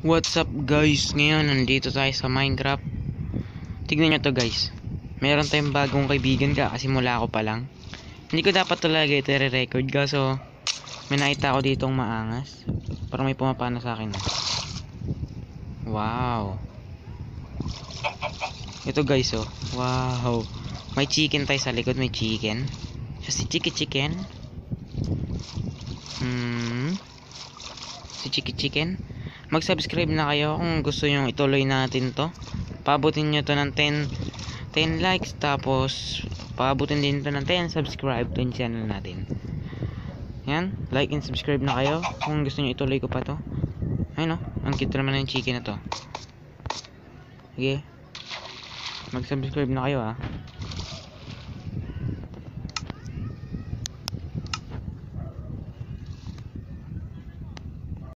What's up guys? Ngayon, nandito tayo sa Minecraft. Tignan nyo to guys. Meron tayong bagong kaibigan ka kasi mula ako pa lang. Hindi ko dapat talaga ito re-record kaso may nakita ako ditong maangas. Parang may pumapana sa akin. Wow. Ito guys oh. Wow. May chicken tayo sa likod. May chicken. Siya si Chiki Chicken. Hmm. Si Chiki Chicken. Mag-subscribe na kayo kung gusto nyo ituloy natin to. Paabutin nyo to ng 10 10 likes tapos paabutin din to ng 10 subscribe to yung channel natin. Yan, like and subscribe na kayo kung gusto nyo ituloy ko pa to. Ayun oh, ang cute naman ng chicken na to. Sige. Mag-subscribe na kayo ah.